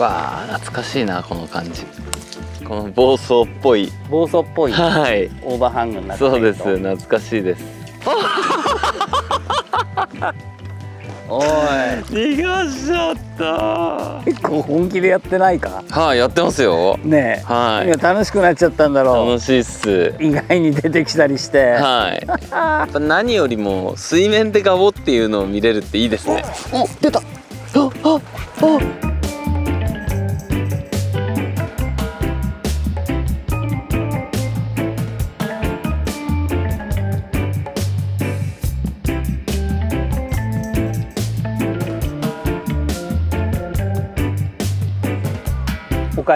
わあ懐かしいなこの感じ。この暴走っぽい。暴走っぽい。はい。オーバーハングになってるそうです。懐かしいです。おい。逃がしちゃった。結構本気でやってないか？はいやってますよ。ねえ、はい。今楽しくなっちゃったんだろ楽しいっす。う意外に出てきたりして。はい。やっぱ何よりも水面でガボっていうのを見れるっていいですね。お出た。あああ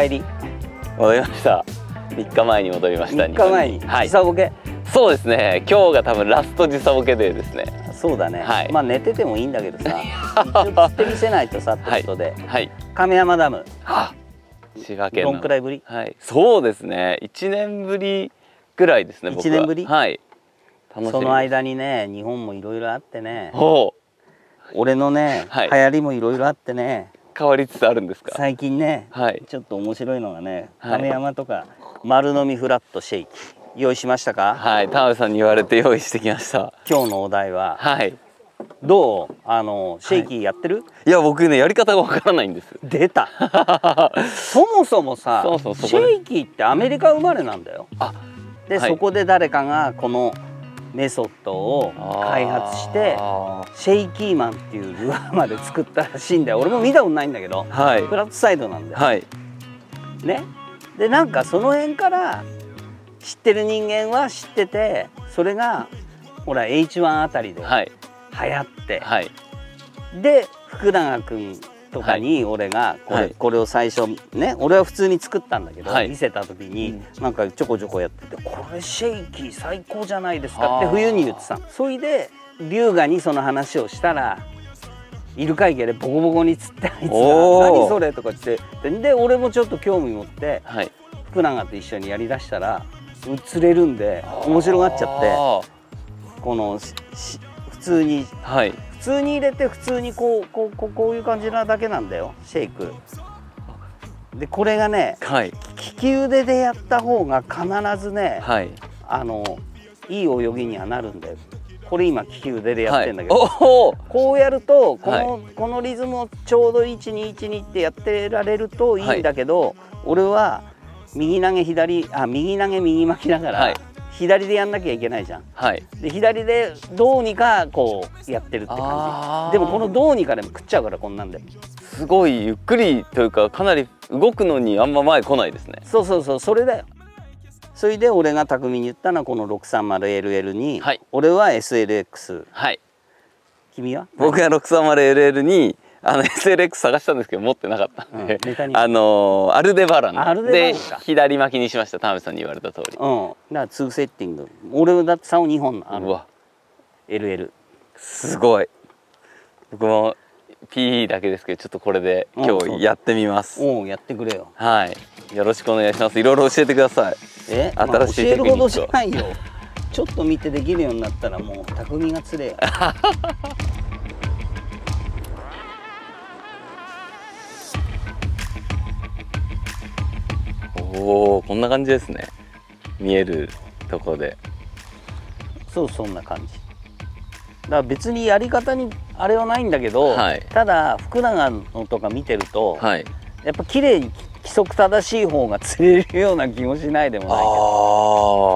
帰り。戻りました。3日前に戻りました3日前に。はい。時差ボケ？そうですね。今日が多分ラスト時差ボケデーですね。そうだね、はい。まあ寝ててもいいんだけどさ。釣ってみせないとさってことで、はい。亀山ダム。あ滋賀県どのんくらいぶり？はい。そうですね。1年ぶりぐらいですね僕は。一年ぶり？はい。楽しみその間にね日本もいろいろあってね。ほう。俺のね、はい。流行りもいろいろあってね変わりつつあるんですか？最近ね、はい。ちょっと面白いのがねはい。亀山とか丸飲みフラットシェイキ用意しましたか、はい。田辺さんに言われて用意してきました。今日のお題ははい。どう？あのシェイキーやってる、い。や僕ねやり方がわからないんです。出た。そもそもさシェイキーってアメリカ生まれなんだよ。あで、はい。そこで誰かがこのメソッドを開発してあシェイキーマンっていうルアーまで作ったらしいんだよ。俺も見たことないんだけど。ーはい。フラットサイドなんだよ、はい。ね。でなんかその辺から知ってる人間は知っててそれがほら H1 あたりではい。流行って、はい。で福永君とかに俺がこれ,、はい。これを最初ね俺は普通に作ったんだけど、はい。見せた時に、なんかちょこちょこやってて「これシェイキー最高じゃないですか」って冬に言ってたの。それで龍河にその話をしたらイルカ池でボコボコに釣ってあいつが何それ?」とか言ってで俺もちょっと興味持ってはい。福永と一緒にやりだしたら釣れるんで面白がっちゃってあこの通に。ーはい。普通に入れて普通にこうこうこうこういう感じなだけなんだよ。シェイク。でこれがねはい。利き腕でやった方が必ずねはい。あのいい泳ぎにはなるんだよ。これ今利き腕でやってんだけど、はい、こうやるとこの,、はい。このリズムをちょうど1212ってやってられるといいんだけど、俺は右投げ左あ右投げ右巻きながら、はい左でやんなきゃいけないじゃん。はい。で左でどうにかこうやってるって感じ。でもこのどうにかでも食っちゃうからこんなんで。すごいゆっくりというかかなり動くのにあんま前来ないですね。そうそうそうそれだよ。それで俺が匠に言ったのはこの 630LL に、はい。俺は SLX はい。君は？僕が 630LL にあの SLX 探したんですけど持ってなかったんで、うんあのーアルデバラン。でか。左巻きにしました田辺さんに言われた通り。うん。だから2セッティング。俺だって竿2本あるうわ。LL すごい。僕も PE だけですけどちょっとこれで今日やってみます。おうやってくれよ。はい。よろしくお願いします。いろいろ教えてください。え、新しいテクニックを。ほどじゃないよ。ちょっと見てできるようになったらもう匠が釣れよ おおこんな感じですね。見えるとこで。そうそんな感じ。だから別にやり方にあれはないんだけど、はい。ただ福永のとか見てると、はい。やっぱ綺麗に規則正しい方が釣れるような気もしないでもないけど。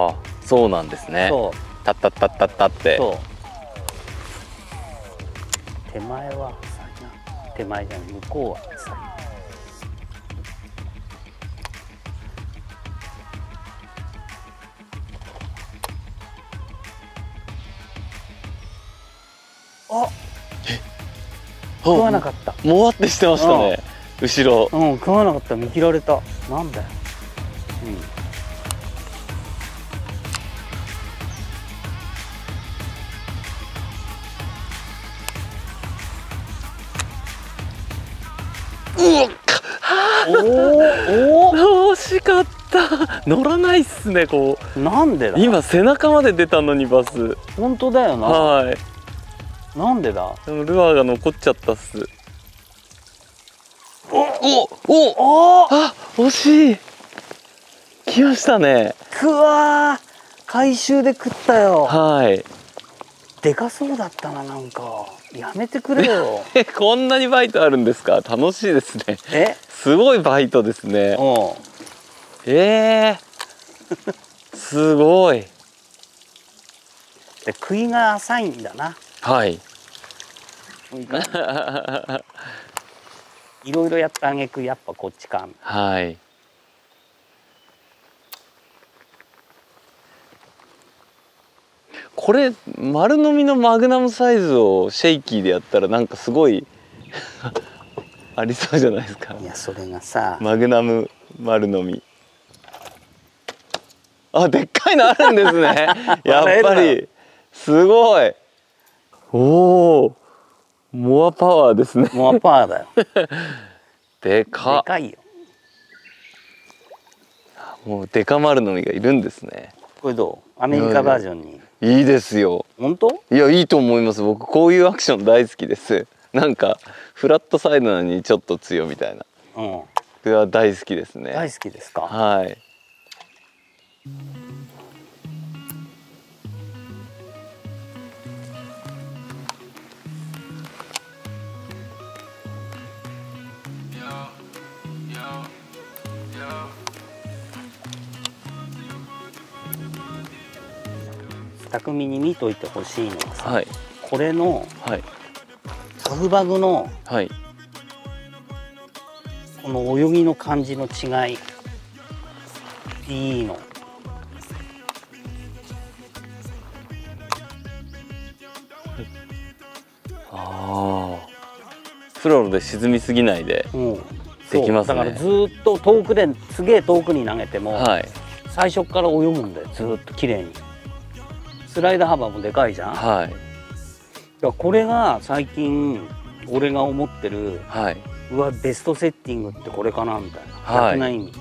ああそうなんですね。そう。タッタッタッタッタって。そう。手前は浅いな。手前じゃない向こうは浅いあ食わなかった。もわってしてましたね。後ろ。うん食わなかった。見切られた。なんだよ。うん。おーお惜しかった。乗らないっすねこーなんでだう今背中まで出たのにバス。本当だよな。はいなんでだ？でもルアーが残っちゃったっす。おおおあ惜しい。来ましたね。くわー回収で食ったよ。はい。でかそうだったななんか。やめてくれよ。え こんなにバイトあるんですか？楽しいですね。え？すごいバイトですね。う。んえー、すごい。で食いが浅いんだなはい。いろいろやったあげくやっぱこっちか。はい。これ丸飲みのマグナムサイズをシェイキーでやったらなんかすごい ありそうじゃないですか。いやそれがさ。マグナム丸飲み。あでっかいのあるんですね。やっぱりすごいおおモアパワーですね。モアパワーだよ。で でかかいよ。もうデカ丸飲みがいるんですね。これどう？アメリカバージョンに？いいですよ。本当？いやいいと思います。僕こういうアクション大好きです。なんかフラットサイドなのにちょっと強みたいな。うん。僕は大好きですね。大好きですか？はい匠に見といてほしいのはさはい。これのはい。タフバグのはい。この泳ぎの感じの違いいいの。ああプロロで沈みすぎないでうん。できますね。だからずーっと遠くですげえ遠くに投げても、はい。最初から泳ぐんだよ。ずーっと綺麗にスライダー幅もでかいじゃん。だかはい。らこれが最近俺が思ってるはい。うわベストセッティングってこれかなみたいな、はい。逆な意味。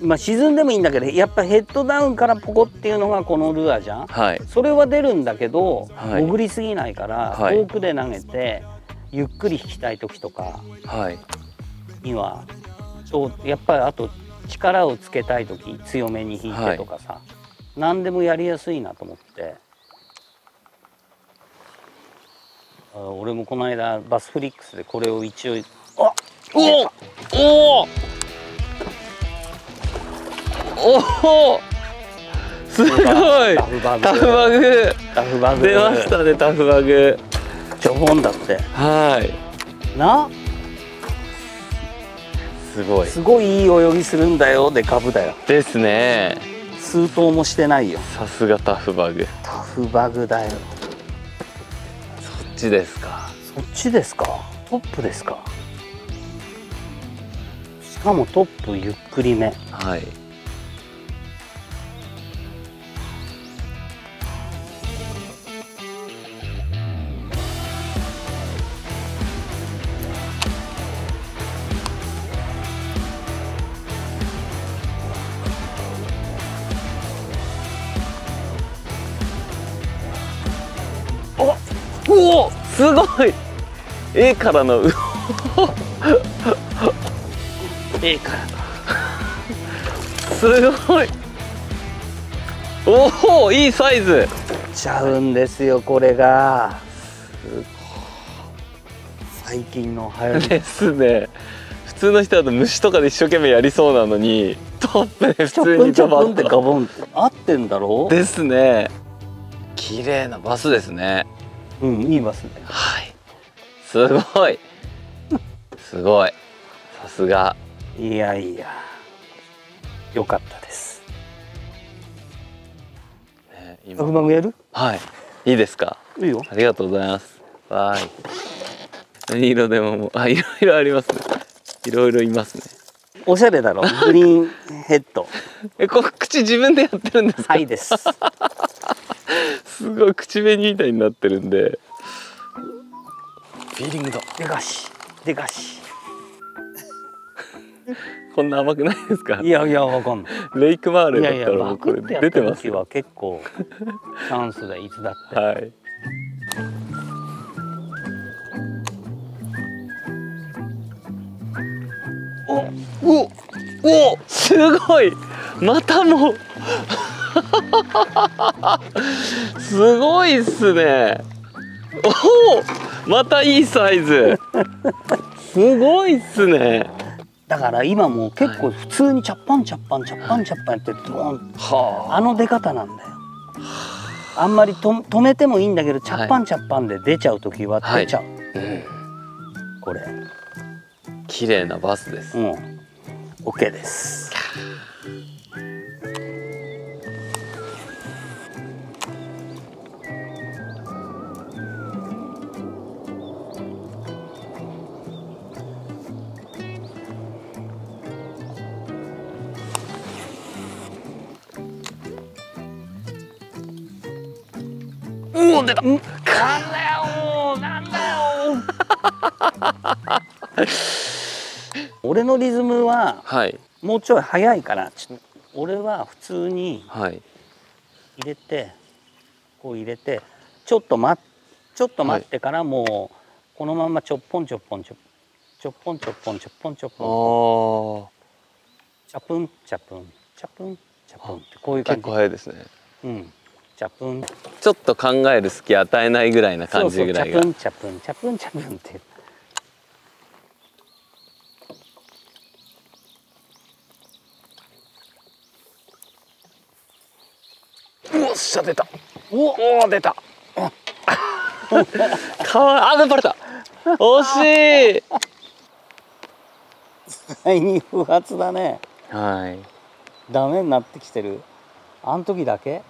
まあ沈んでもいいんだけどやっぱヘッドダウンからポコっていうのがこのルアーじゃん。はい。それは出るんだけど、はい。潜りすぎないから、はい。遠くで投げてゆっくり引きたい時とかはい。にはそうやっぱりあと力をつけたい時強めに引いてとかさ、何でもやりやすいなと思って。あ俺もこの間バスフリックスでこれを一応あおおおおすごい。タフバグ。タフバグ。出ましたねタフバグ。ちょぼんだって。はい。な？すごい。すごいいい泳ぎするんだよで株だよ。ですね数頭もしてないよ。さすがタフバグ。タフバグだよ。そっちですか？そっちですか？トップですか？しかもトップゆっくりめ。はいい A からの。う ええから。すごい。おおいいサイズ。ちゃうんですよこれが。最近の流行り。ですね。普通の人だと虫とかで一生懸命やりそうなのにトップで普通にバッぷんってガとボンって。合ってんだろ？ですね。綺麗なバスですね。うんいいますね。はいすごい。すごい。さすが。いやいや。よかったです。ねう今まくやる？はい。いいですか？いいよ。ありがとうございます。わーい何色でもあいろいろありますね。いろいろいますね。おしゃれだろ？グリーンヘッド。えここ口自分でやってるんですか、はいです。すごい口紅みたいになってるんでフィーリングだでかし。でかし。こんな甘くないですか？いやいやわかんない。レイクマーレだったらこれ出てますは結構チャンスでいつだって。はい。おおすごい。またも。すごいっすね。おおまたいいサイズ。すごいっすね。だから今もう結構普通にチャッパンチャッパンチャッパンチャッパンやってドーン。はあ。の出方なんだよ。あんまりと止めてもいいんだけどチャッパンチャッパンで出ちゃう時は出ちゃう、うん。これ。綺麗なバスです。うん。OK です出たなんだよなん。だ よ俺のリズムははい。もうちょい早いからちょっと俺は普通にはい。入れてこう入れてちょっと待っちょっと待ってからもうこのままちょっぽんちょっぽんちょちょっぽんちょっぽんちょっぽんちょっあぽんー。チャプンチャプンチャプンチャプンってこういう感結じ構早いですね。うんチャプン。ちょっと考える隙与えないぐらいな感じぐらいが。そうそうチャプンチャプンチャプンチャプンっておっしゃ出た。おおお出た。かわいい。あバレた。惜しい。第二不発だね。はい。ダメになってきてる。あん時だけ？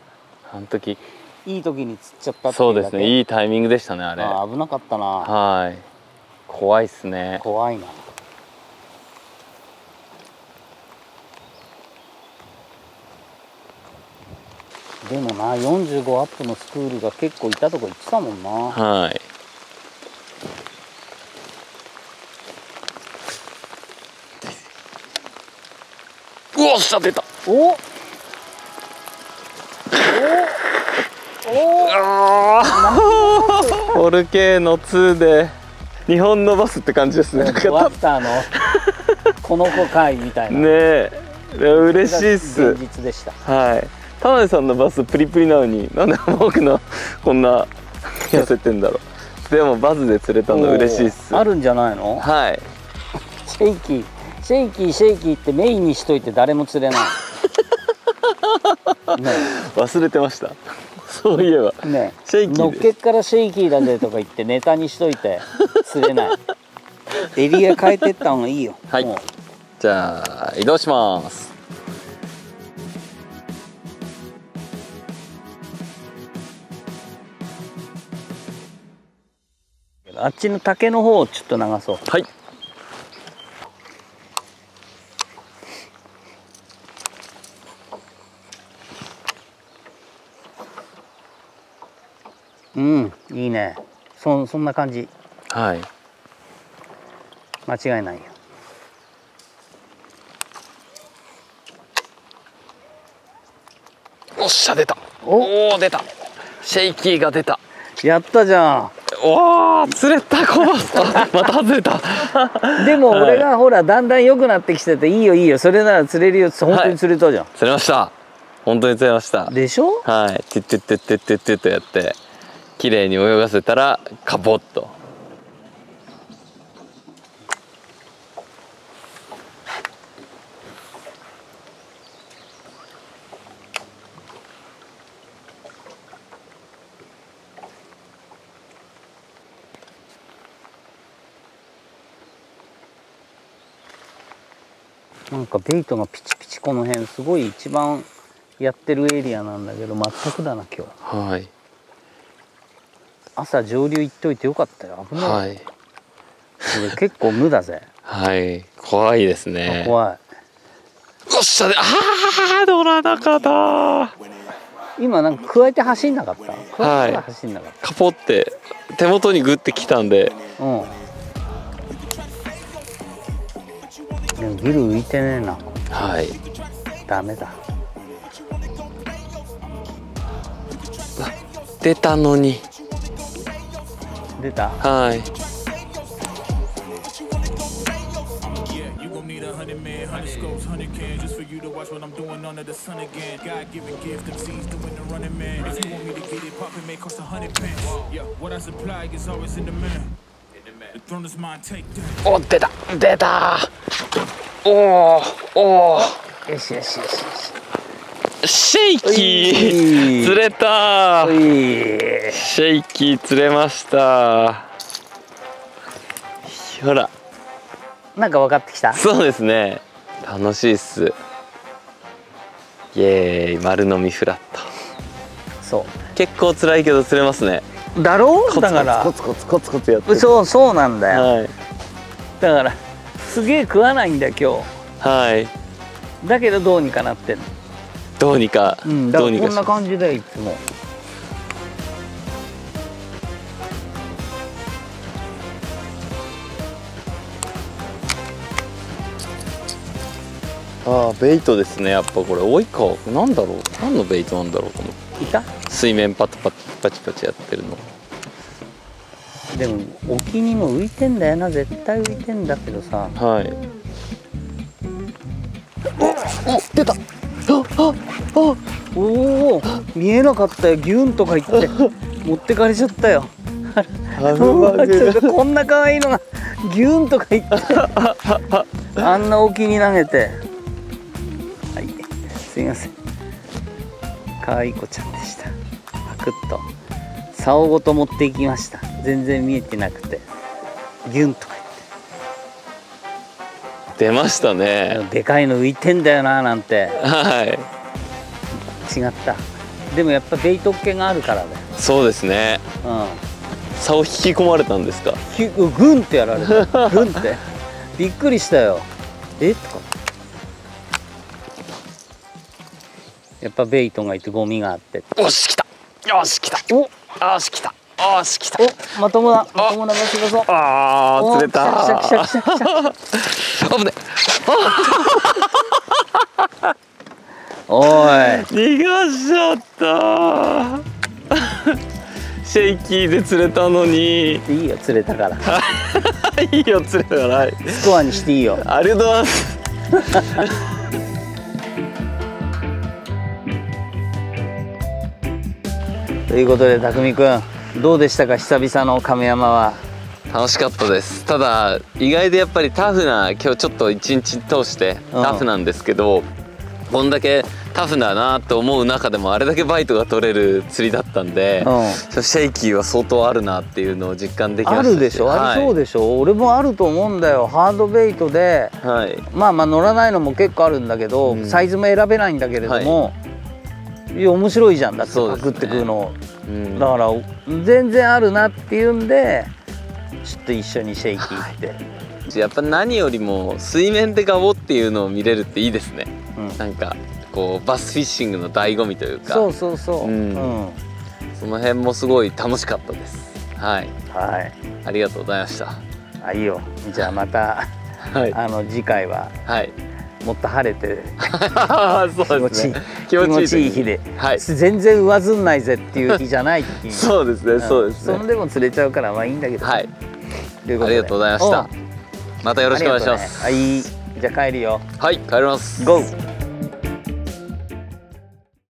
あの時。いい時に釣っちゃったってそいうですね。いいタイミングでしたねあれ。危なかったな。はい。怖いっすね。怖いな。でもな45アップのスクールが結構いたとこ行ってたもんな。はい。うおっしゃ出た。おおおルケーノ2で日本のバスって感じですね。なんかワッターの？この子会みたいな。ねえ。嬉しいっす。現実でした。はい。田辺さんのバスプリプリなのになんで僕のこんな痩せてんだろう。でもバズで釣れたの嬉しいっす。あるんじゃないの？はい。シェイキー。シェイキーシェイキーってメインにしといて誰も釣れない ね 忘れてました。そういえば。えね。シェイキーのっけっからシェイキーだぜとか言ってネタにしといて。釣れない。エリア変えてった方がいいよ。はい。じゃあ移動します。あっちの竹の方をちょっと流そう。はいうんいいね。そそんな感じ。はい。間違いないよ。おっしゃ出た。お？おお出た。シェイキーが出た。やったじゃおお釣れたコバスあ また外れた。ん でもはい。俺がほらだんだん良くなってきてていいよいいよ。それなら釣れるよ。って本当に釣れたじゃん、釣れました。本当に釣れました。でしょ？はい。テュッテュッテュッテュッテュッテュッとやって綺麗に泳がせたらカポッと。なんかベイトがピチピチこの辺すごい一番やってるエリアなんだけど全くだな今日。はい朝朝上流行っといてよかったよ。危ない、はい。結構無だぜ、はい。怖いですね。怖い。おっしゃでああ乗らなかった今なんか加えて走んなかった？加えて走んなかっカポって手元にグッてきたんで。た、うん。でもギル浮いてねえな。はい。ダメだ。出たのに出たはい Hundred scopes, hundred cans, just for you to watch what I'm doing under the sun again. God given gift, them seeds doing the running man. If you want me to get it poppin', may cost a hundred pence. Yeah, what I supply is always in demand. The throne is mine, take that. お出た出たおおおよしよしよしよし シェイキー。釣れた。シェイキー釣れました。ほら。なんか分かってきた？そうですね。楽しいっす。イエーイ。丸飲みフラット。そ結構辛いけど釣れますね。うだろ？うだから。コツコツコツコツやってる。そうそうなんだよ、はい。だからすげえ食わないんだよ今はい。日だけどどうにかなってんのどうにか、うんだからこんな感じだよいつも。ああベイトですね。やっぱこれ多いかなんだろう？何のベイトなんだろうこの。いた水面パタパタパチパチやってるの。でも沖にも浮いてんだよな。絶対浮いてんだけどさ。はい見えなかったよ。ギュンとか言って持ってかれちゃったよ。こんな可愛いのがギュンとか言ってあんな沖に投げて。はいすいません。可愛い子ちゃんでした。パクッと。竿ごと持っていきました。全然見えてなくて。ギュンとか出ました言ね。ってでかいの浮いてんだよななんて。はい。違ったでもやっぱベイトっ気があるからだよそうですね。うん。竿引き込まれたんですか？グンってやられた。グンって。びっくりしたよ。え？とか。やっぱベイトがいてゴミがあって。よし来た。よし来た。お。よし来た。よし来た。おまともだまともな場所だぞ。あー釣れた。お来た来た来た来た来た。危ね おい。逃がしちゃった。シェイキーで釣れたのに。いいよ釣れたから。いいよ釣れたから。はいスコアにしていいよ。ありがとうございます。ということで匠くんどうでしたか？久々の亀山は。楽しかったです。ただ意外でやっぱりタフな今日ちょっと一日通してうん。タフなんですけど、こんだけタフだなと思う中でもあれだけバイトが取れる釣りだったんで、うん。シェイキーは相当あるなっていうのを実感できました。あるでしょ、ありそうででしょ？俺もあると思うんだよ。ハードベイトではい。まあまあ乗らないのも結構あるんだけど、うん。サイズも選べないんだけれども、い、や面白いじゃんだってパクってくるの、うん。だから全然あるなっていうんでちょっと一緒にシェイキー行って、やっぱ何よりも水面でガボっていうのを見れるっていいですね。うん。なんかこうバスフィッシングの醍醐味というか。そうそうそう、ううん。んその辺もすごい楽しかったです。はい。はい。ありがとうございました。あいいよ。じゃあまたはい。あの次回ははい。もっと晴れて そうですね。気持ちいい。日で、はい。全然上ずんないぜっていう日じゃない日 そうですねそうですね。そんでも釣れちゃうからまあいいんだけど、はい。ありがとうございましたうんまたよろしくお願いしますねはいじゃあ帰るよはい帰ります GO!